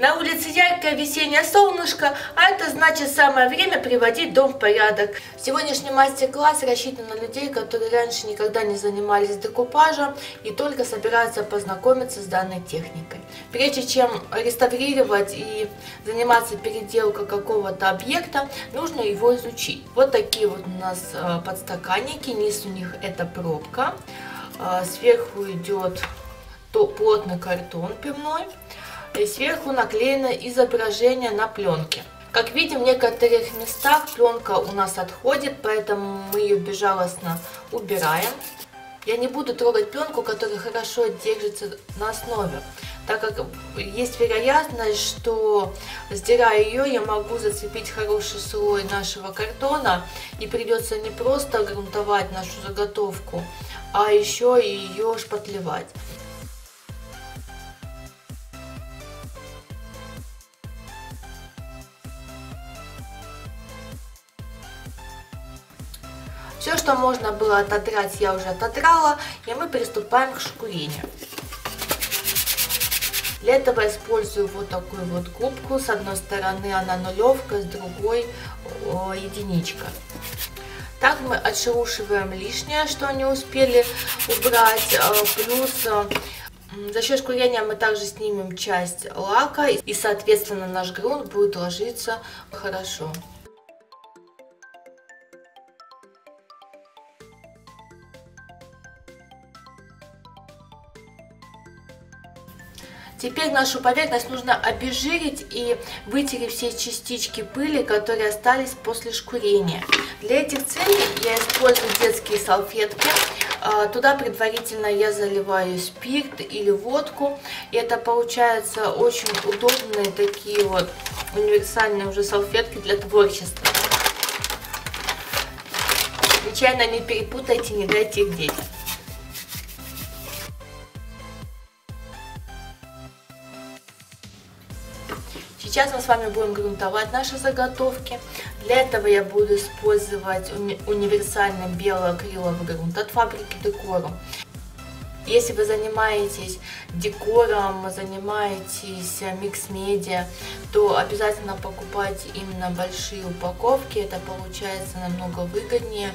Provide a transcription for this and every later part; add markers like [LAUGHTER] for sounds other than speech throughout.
На улице яркое весеннее солнышко, а это значит самое время приводить дом в порядок. Сегодняшний мастер-класс рассчитан на людей, которые раньше никогда не занимались декупажем и только собираются познакомиться с данной техникой. Прежде чем реставрировать и заниматься переделкой какого-то объекта, нужно его изучить. Вот такие вот у нас э, подстаканники, низ у них это пробка, э, сверху идет плотный картон пивной, и сверху наклеено изображение на пленке. Как видим, в некоторых местах пленка у нас отходит, поэтому мы ее безжалостно убираем. Я не буду трогать пленку, которая хорошо держится на основе, так как есть вероятность, что сдирая ее, я могу зацепить хороший слой нашего картона и придется не просто грунтовать нашу заготовку, а еще и ее шпатлевать. Все, что можно было отодрать, я уже отодрала, и мы приступаем к шкурению. Для этого использую вот такую вот губку. С одной стороны она нулевка, с другой о, единичка. Так мы отшелушиваем лишнее, что не успели убрать. А, плюс а, за счет шкурения мы также снимем часть лака, и, соответственно, наш грунт будет ложиться хорошо. Теперь нашу поверхность нужно обезжирить и вытереть все частички пыли, которые остались после шкурения. Для этих целей я использую детские салфетки. А, туда предварительно я заливаю спирт или водку. И это получается очень удобные такие вот универсальные уже салфетки для творчества. Случайно не перепутайте, не дайте их детям. Сейчас мы с вами будем грунтовать наши заготовки. Для этого я буду использовать уни универсальный белый акриловый грунт от фабрики Декорум. Если вы занимаетесь декором, занимаетесь микс-медиа, то обязательно покупайте именно большие упаковки. Это получается намного выгоднее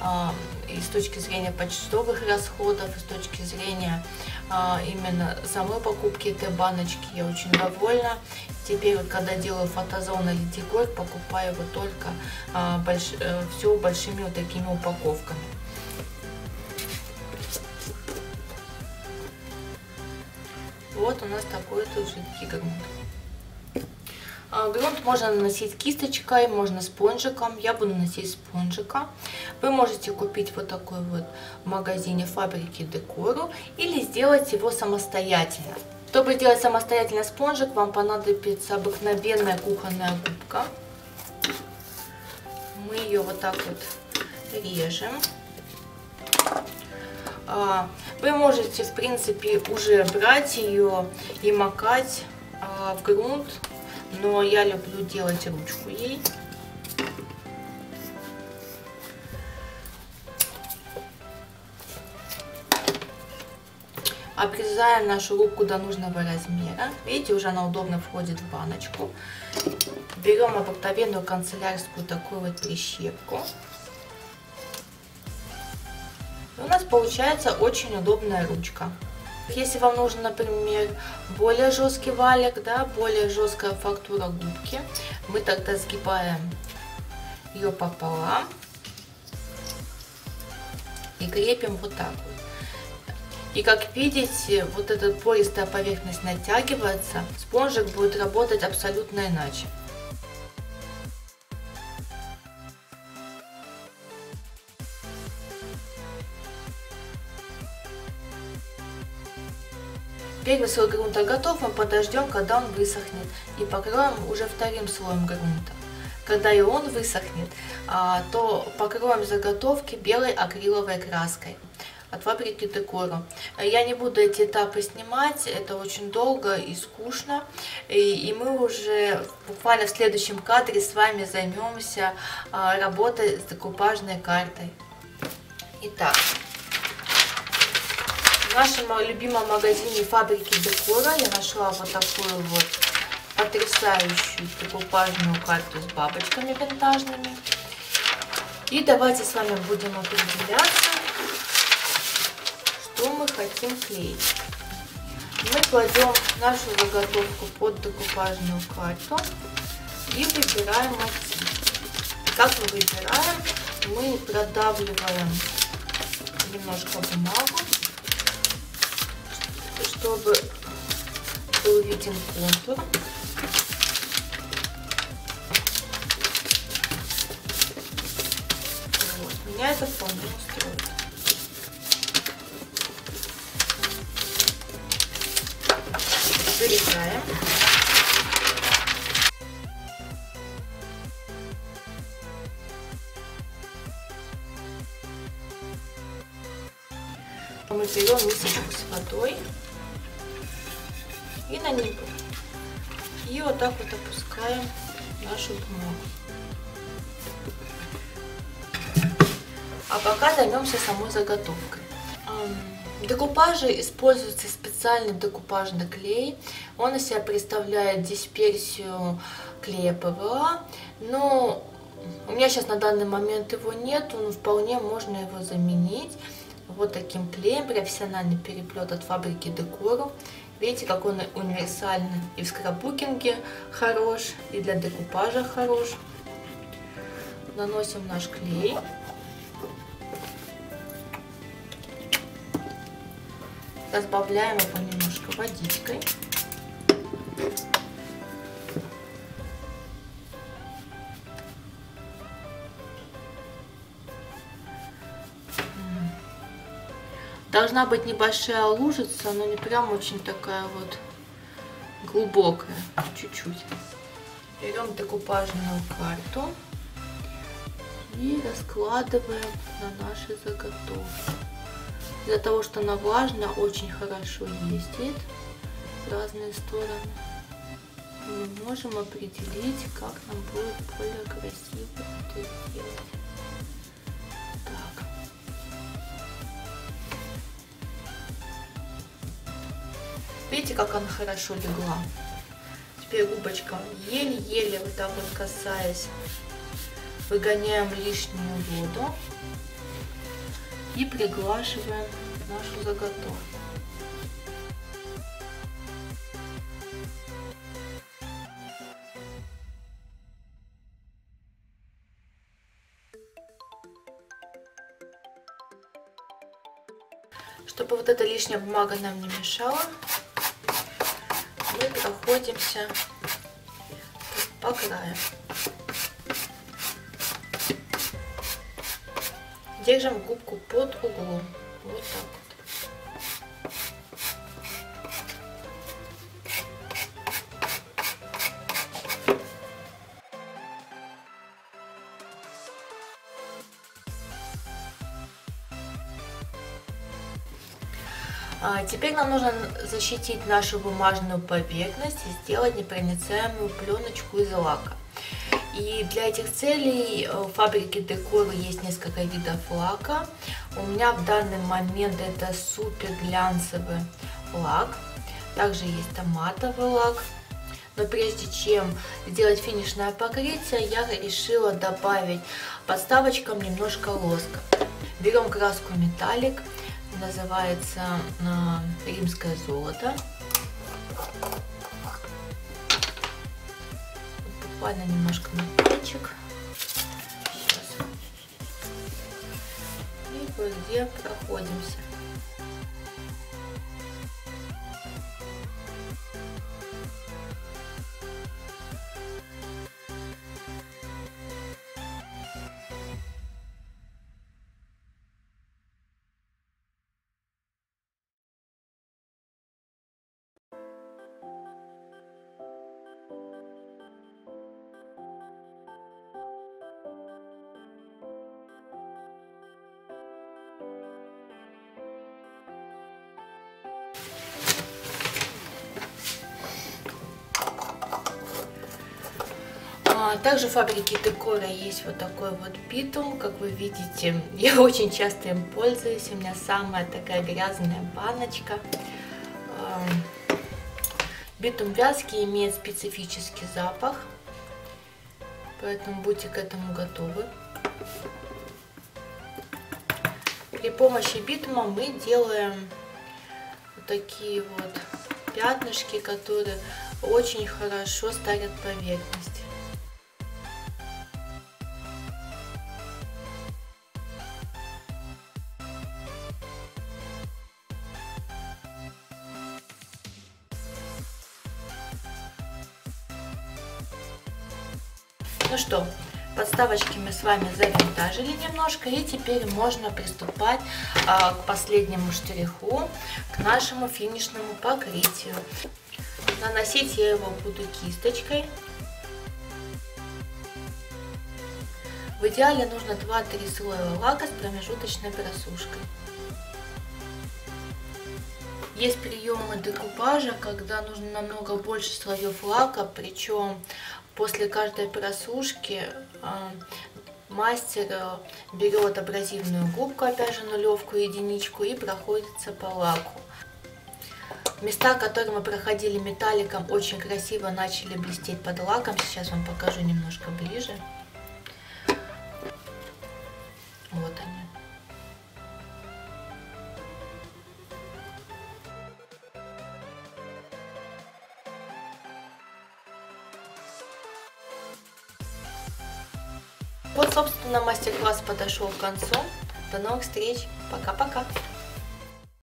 а, и с точки зрения почтовых расходов, и с точки зрения а, именно самой покупки этой баночки. Я очень довольна. Теперь вот когда делаю фотозон или декор, покупаю его только а, больш... Э, все большими вот такими упаковками. Вот у нас такой тут жидкий грунт. Грунт можно наносить кисточкой, можно спонжиком. Я буду наносить спонжиком. Вы можете купить вот такой вот в магазине фабрики декору или сделать его самостоятельно. Чтобы сделать самостоятельно спонжик, вам понадобится обыкновенная кухонная губка. Мы ее вот так вот режем. А, вы можете, в принципе, уже брать ее и макать а, в грунт, но я люблю делать ручку ей. Обрезаем нашу руку до нужного размера. Видите, уже она удобно входит в баночку. Берем обыкновенную канцелярскую такую вот прищепку. У нас получается очень удобная ручка. Если вам нужен, например, более жесткий валик, да, более жесткая фактура губки, мы тогда сгибаем ее пополам и крепим вот так вот. И как видите, вот эта пористая поверхность натягивается, спонжик будет работать абсолютно иначе. Первый слой грунта готов, мы подождем, когда он высохнет, и покроем уже вторым слоем грунта. Когда и он высохнет, а, то покроем заготовки белой акриловой краской от фабрики Декору. Я не буду эти этапы снимать, это очень долго и скучно. И, и мы уже буквально в следующем кадре с вами займемся а, работой с декупажной картой. Итак, в нашем любимом магазине фабрики Декора я нашла вот такую вот потрясающую декупажную карту с бабочками винтажными. И давайте с вами будем определяться, что мы хотим клеить. Мы кладем нашу заготовку под декупажную карту и выбираем мотив. Как мы выбираем? Мы продавливаем немножко бумагу, чтобы был виден контур. Вот. Меня это вполне устроит. Вырезаем. Мы берем мисочку с водой и на небо. И вот так вот опускаем нашу бумагу. А пока займемся самой заготовкой. В декупаже используется специальный декупажный клей. Он из себя представляет дисперсию клея ПВА, но у меня сейчас на данный момент его нет, но вполне можно его заменить вот таким клеем, профессиональный переплет от фабрики Декору. Видите, как он универсальный и в скраббукинге хорош, и для декупажа хорош. Наносим наш клей. Разбавляем его немножко водичкой. Должна быть небольшая лужица, но не прям очень такая вот глубокая, чуть-чуть. Берем декупажную карту и раскладываем на наши заготовки. Из-за того, что она влажная, очень хорошо ездит в разные стороны. Мы можем определить, как нам будет более красиво это сделать. Видите, как она хорошо легла? Теперь губочка еле-еле вот так вот касаясь, выгоняем лишнюю воду и приглашиваем нашу заготовку. Чтобы вот эта лишняя бумага нам не мешала, проходимся по краю. Держим губку под углом. Вот так теперь нам нужно защитить нашу бумажную поверхность и сделать непроницаемую пленочку из лака. И для этих целей в э, фабрике Декор есть несколько видов лака. У меня в данный момент это супер глянцевый лак. Также есть томатовый лак. Но прежде чем сделать финишное покрытие, я решила добавить подставочкам немножко лоска. Берем краску металлик, называется э, римское золото. буквально немножко на. Сейчас. И кое-где проходимся. Также в фабрике Декора есть вот такой вот битум, как вы видите, [LAUGHS] я очень часто им пользуюсь, у меня самая такая грязная баночка. Битум вязкий имеет специфический запах, поэтому будьте к этому готовы. При помощи битума мы делаем вот такие вот пятнышки, которые очень хорошо старят поверхность. Подставочки мы с вами завинтажили немножко, и теперь можно приступать а, к последнему штриху, к нашему финишному покрытию. Наносить я его буду кисточкой. В идеале нужно 2-3 слоя лака с промежуточной просушкой. Есть приемы декупажа, когда нужно намного больше слоев лака, причем после каждой просушки мастер э, берет абразивную губку, опять же нулевку, единичку и проходится по лаку. Места, которые мы проходили металликом, очень красиво начали блестеть под лаком. Сейчас вам покажу немножко ближе. Вот они. Собственно, мастер-класс подошел к концу. До новых встреч. Пока-пока.